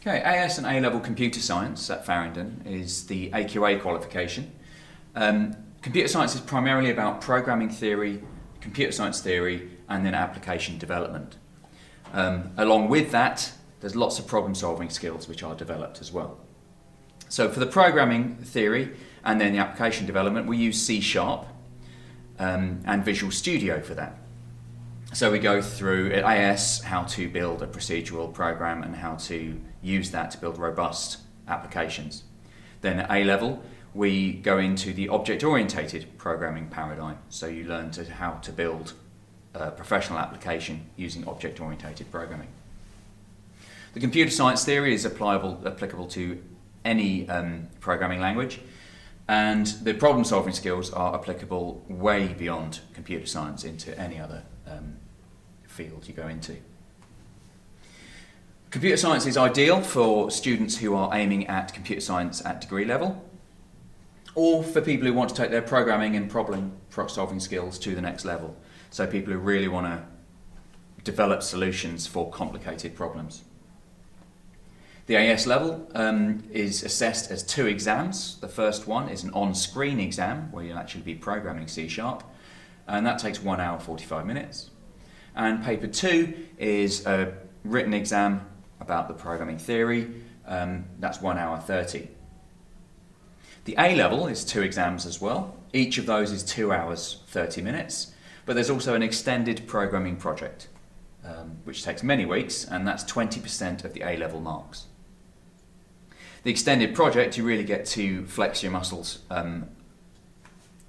Okay, AS and A-level computer science at Faringdon is the AQA qualification. Um, computer science is primarily about programming theory, computer science theory, and then application development. Um, along with that, there's lots of problem solving skills which are developed as well. So for the programming theory and then the application development, we use C Sharp um, and Visual Studio for that. So we go through at AS how to build a procedural program and how to use that to build robust applications. Then at A level, we go into the object-orientated programming paradigm. So you learn to, how to build a professional application using object-orientated programming. The computer science theory is applicable, applicable to any um, programming language, and the problem-solving skills are applicable way beyond computer science into any other um, field you go into. Computer science is ideal for students who are aiming at computer science at degree level, or for people who want to take their programming and problem solving skills to the next level. So people who really want to develop solutions for complicated problems. The AS level um, is assessed as two exams. The first one is an on-screen exam where you'll actually be programming C Sharp and that takes one hour 45 minutes. And paper two is a written exam about the programming theory. Um, that's one hour 30. The A level is two exams as well. Each of those is two hours 30 minutes. But there's also an extended programming project, um, which takes many weeks, and that's 20% of the A level marks. The extended project, you really get to flex your muscles um,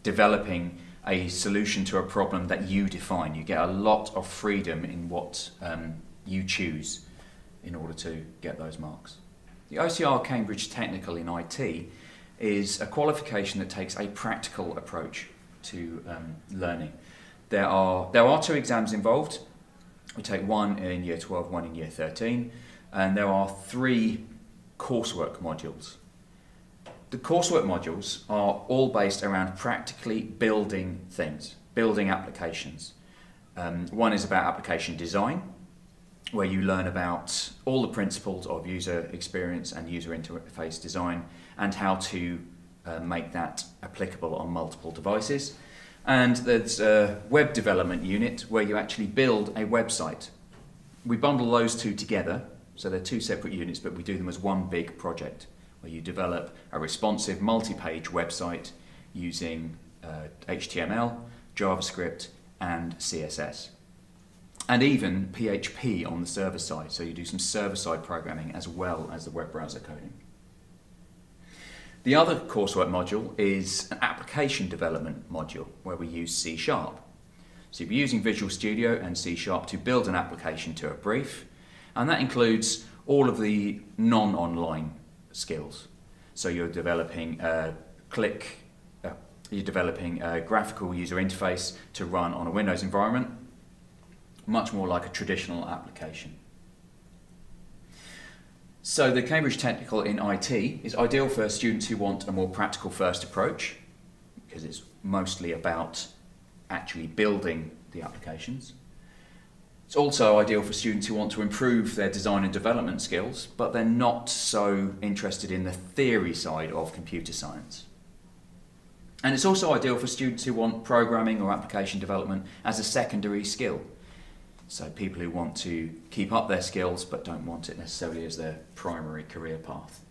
developing a solution to a problem that you define. You get a lot of freedom in what um, you choose in order to get those marks. The OCR Cambridge Technical in IT is a qualification that takes a practical approach to um, learning. There are, there are two exams involved. We take one in year 12, one in year 13, and there are three coursework modules. The coursework modules are all based around practically building things, building applications. Um, one is about application design, where you learn about all the principles of user experience and user interface design and how to uh, make that applicable on multiple devices. And there's a web development unit where you actually build a website. We bundle those two together, so they're two separate units, but we do them as one big project where you develop a responsive multi-page website using uh, HTML, JavaScript, and CSS. And even PHP on the server side, so you do some server-side programming as well as the web browser coding. The other coursework module is an application development module where we use C Sharp. So you'll be using Visual Studio and C Sharp to build an application to a brief, and that includes all of the non-online skills. So you're developing a click, uh, you're developing a graphical user interface to run on a Windows environment, much more like a traditional application. So the Cambridge Technical in IT is ideal for students who want a more practical first approach, because it's mostly about actually building the applications. It's also ideal for students who want to improve their design and development skills, but they're not so interested in the theory side of computer science. And it's also ideal for students who want programming or application development as a secondary skill. So people who want to keep up their skills but don't want it necessarily as their primary career path.